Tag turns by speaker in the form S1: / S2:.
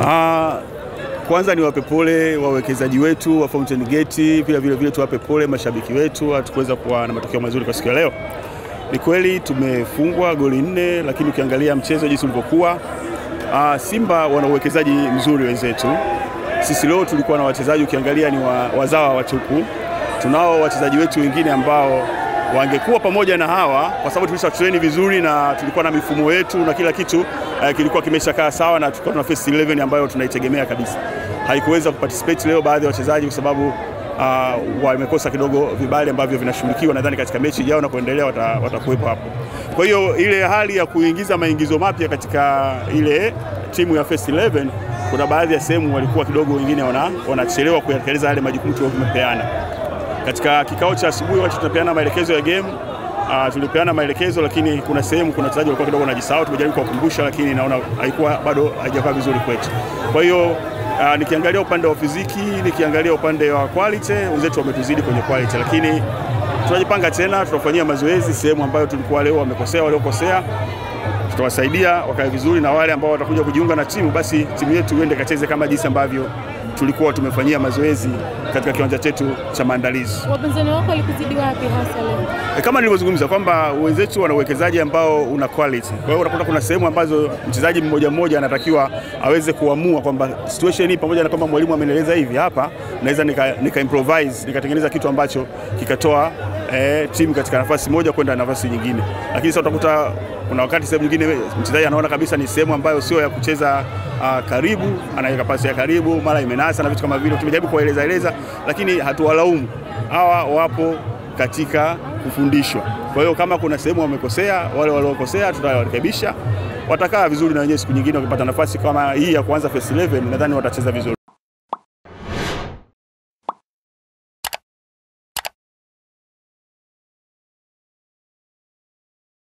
S1: Ah, kwanza ni wape pole wawekezaji wetu wa Fountain Gate, pia vile vile tuwape pole mashabiki wetu, hatukuweza kuwa na matokeo mazuri kwa siku ya leo. Ni kweli tumefungwa goli nne, lakini ukiangalia mchezo jinsi ulivyokuwa, ah, Simba wana uwekezaji mzuri wenzetu. Sisi leo tulikuwa na wachezaji ukiangalia ni wa, wazawa watupu. Tunao wachezaji wetu wengine ambao wangekuwa pamoja na hawa kwa sababu tulisha treni vizuri na tulikuwa na mifumo yetu na kila kitu eh, kilikuwa kimeshakaa sawa na tulikuwa tuna first 11 ambayo tunaitegemea kabisa. Haikuweza kuparticipate leo baadhi ya wachezaji kwa sababu uh, wamekosa kidogo vibali ambavyo vinashughulikiwa, nadhani katika mechi ijayo na kuendelea wata- hapo. Kwa hiyo ile hali ya kuingiza maingizo mapya katika ile timu ya first 11 kuna baadhi ya sehemu walikuwa kidogo wengine wana- wanachelewa kuyatekeleza yale majukumu tuliokuwa tumepeana katika kikao cha asubuhi wakati tunapeana maelekezo ya game uh, tulipeana maelekezo, lakini kuna sehemu kuna wachezaji walikuwa kidogo wanajisahau. Tumejaribu kuwakumbusha, lakini naona haikuwa bado haijakaa vizuri kwetu. Kwa hiyo uh, nikiangalia upande wa fiziki, nikiangalia upande wa quality, wenzetu wametuzidi kwenye quality, lakini tunajipanga tena, tutafanyia mazoezi sehemu ambayo tulikuwa leo wamekosea, waliokosea tutawasaidia wakae vizuri, na wale ambao watakuja kujiunga na timu, basi timu yetu iende kacheze kama jinsi ambavyo tulikuwa tumefanyia mazoezi katika kiwanja chetu cha maandalizi.
S2: Wapinzani wako walikuzidi wapi hasa leo?
S1: E, kama nilivyozungumza kwamba wenzetu wana uwekezaji ambao una quality. Kwa hiyo unakuta kuna sehemu ambazo mchezaji mmoja mmoja anatakiwa aweze kuamua kwamba situation hii, pamoja na kwamba mwalimu amenieleza hivi, hapa naweza nika, nika improvise nikatengeneza kitu ambacho kikatoa eh, timu katika nafasi moja kwenda nafasi nyingine, lakini sasa utakuta kuna wakati sehemu nyingine mchezaji anaona kabisa ni sehemu ambayo sio ya kucheza uh, karibu, anaweka pasi ya karibu, mara imenasa na vitu kama vile. Tumejaribu kuwaeleza eleza, lakini hatuwalaumu. Hawa wapo katika kufundishwa. Kwa hiyo kama kuna sehemu wamekosea, wale waliokosea tutawarekebisha, watakaa vizuri na wenyewe siku nyingine wakipata nafasi kama hii ya kuanza first 11 nadhani watacheza vizuri.